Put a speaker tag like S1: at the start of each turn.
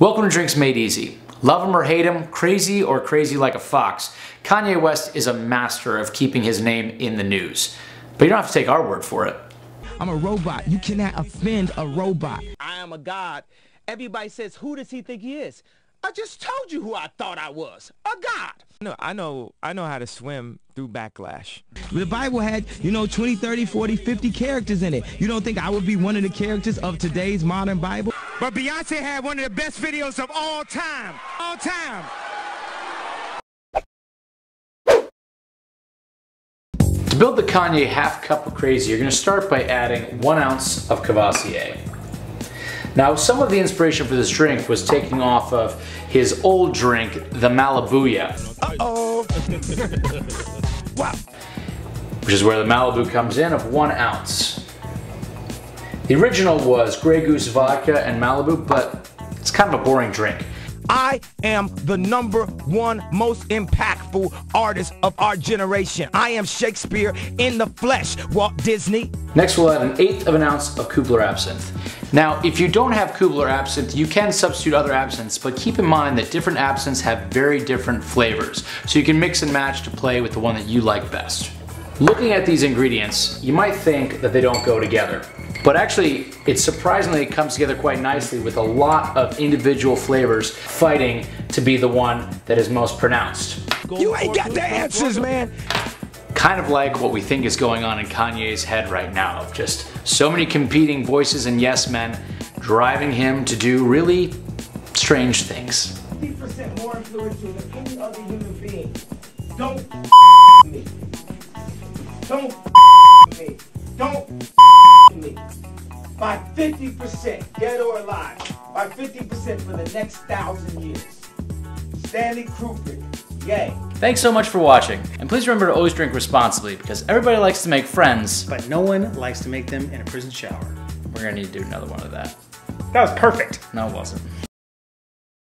S1: Welcome to Drinks Made Easy. Love him or hate him, crazy or crazy like a fox, Kanye West is a master of keeping his name in the news. But you don't have to take our word for it.
S2: I'm a robot. You cannot offend a robot.
S3: I am a god. Everybody says, who does he think he is? I just told you who I thought I was. A god.
S4: No, I know I know how to swim through backlash.
S2: The Bible had, you know, 20, 30, 40, 50 characters in it. You don't think I would be one of the characters of today's modern Bible?
S5: But Beyonce had one of the best videos of all time. All time.
S1: To build the Kanye half cup of crazy, you're gonna start by adding one ounce of Courvoisier. Now, some of the inspiration for this drink was taking off of his old drink, the Malibuya.
S3: Uh-oh.
S1: wow. Which is where the Malibu comes in of one ounce. The original was Grey Goose vodka and Malibu, but it's kind of a boring drink.
S3: I am the number one most impactful artist of our generation. I am Shakespeare in the flesh, Walt Disney.
S1: Next we'll add an eighth of an ounce of Kubler Absinthe. Now, if you don't have Kubler Absinthe, you can substitute other absinthes, but keep in mind that different absinthes have very different flavors, so you can mix and match to play with the one that you like best. Looking at these ingredients, you might think that they don't go together. But actually, it surprisingly it comes together quite nicely with a lot of individual flavors fighting to be the one that is most pronounced.
S3: You ain't got the answers, man.
S1: Kind of like what we think is going on in Kanye's head right now. Just so many competing voices and yes men driving him to do really strange things.
S2: 50% more influential than any other human being. Don't me. Don't me. Don't me. By 50%, dead or alive. By 50% for the next thousand years. Stanley Kubrick. Yay.
S1: Thanks so much for watching, and please remember to always drink responsibly because everybody likes to make friends,
S6: but no one likes to make them in a prison shower.
S1: We're gonna need to do another one of that.
S6: That was perfect.
S1: No, it wasn't.